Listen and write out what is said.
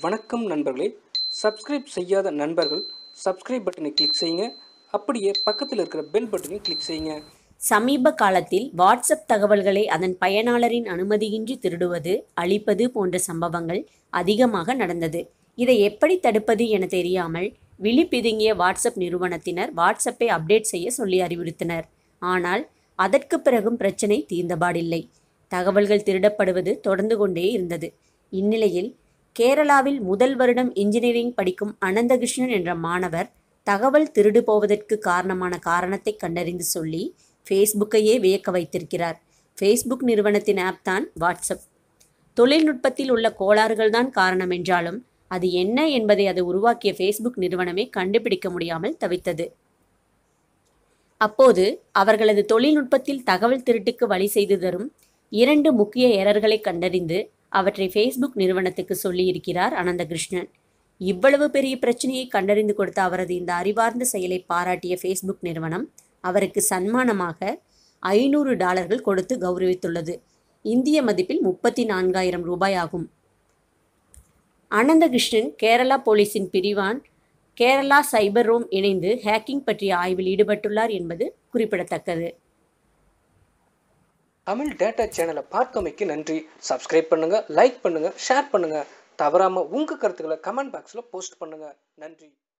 வணக்கம் நண்பர்களே. சப்ஸ்கிரைப் செய்யாத நண்பர்கள் சப்ஸ்கிரைப் பட்டனை கிளிக் செய்யுங்க. அப்படியே பக்கத்தில் இருக்கிற பெல் பட்டனையும் கிளிக் செய்யுங்க. சமீப காலத்தில் வாட்ஸ்அப் தகவல்களை அதன் பயனாளரின் அனுமதியின்றி திருடுவது அழிப்பது போன்ற சம்பவங்கள் அதிகமாக நடந்தது. இதை எப்படி தடுப்பது என தெரியாமல் விழிப்பிதுங்கிய வாட்ஸ்அப் நிறுவனத்தினர் வாட்ஸ்அப்பை அப்டேட் செய்ய சொல்லி அறிவுறுத்தினர். ஆனால் அதற்கு பிறகும் பிரச்சனை தீர்ந்தபாடில்லை. தகவல்கள் திருடப்படுவது தொடர்ந்து கொண்டே இருந்தது. இந்நிலையில் கேரளாவில் முதல் வருடம் இன்ஜினியரிங் படிக்கும் அனந்தகிருஷ்ணன் என்ற மாணவர் தகவல் திருடு போவதற்கு காரணமான காரணத்தை கண்டறிந்து சொல்லி ஃபேஸ்புக்கையே வியக்க வைத்திருக்கிறார். ஃபேஸ்புக் நிறுவனத்தின் ஆப் தான் வாட்ஸ்அப். தொழில்நுட்பத்தில் உள்ள கோளாறுகள் தான் காரணம் என்றாலும் அது என்ன என்பதை அது உருவாக்கிய ஃபேஸ்புக் நிறுவனமே கண்டுபிடிக்க முடியாமல் தவித்தது. அப்போது அவர்களது தொழில்நுட்பத்தில் தகவல் திருட்டுக்கு வழி செய்து தரும் இரண்டு முக்கிய எரர்களை கண்டறிந்து அவற்றை ஃபேஸ்புக் நிறுவனத்துக்கு சொல்லியிருக்கிறார் அனந்தகிருஷ்ணன். இவ்வளவு பெரிய பிரச்சனையை கண்டறிந்து கொடுத்த அவரது இந்த அறிவார்ந்த செயலை பாராட்டிய ஃபேஸ்புக் நிறுவனம் அவருக்கு சன்மானமாக ஐநூறு டாலர்கள் கொடுத்து கௌரவித்துள்ளது. இந்திய மதிப்பில் முப்பத்தி நான்காயிரம் ரூபாய் ஆகும். அனந்தகிருஷ்ணன் கேரளா போலீசின் பிரிவான் கேரளா சைபர் ரோம் இணைந்து ஹேக்கிங் பற்றிய ஆய்வில் ஈடுபட்டுள்ளார் என்பது குறிப்பிடத்தக்கது. தமிழ் டேட்டா சேனலை பார்க்கமைக்கு நன்றி. சப்ஸ்கிரைப் பண்ணுங்க லைக் பண்ணுங்க ஷேர் பண்ணுங்க. தவறாமல் உங்கள் கருத்துக்களை கமெண்ட் பாக்ஸில் போஸ்ட் பண்ணுங்க. நன்றி.